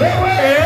Amen.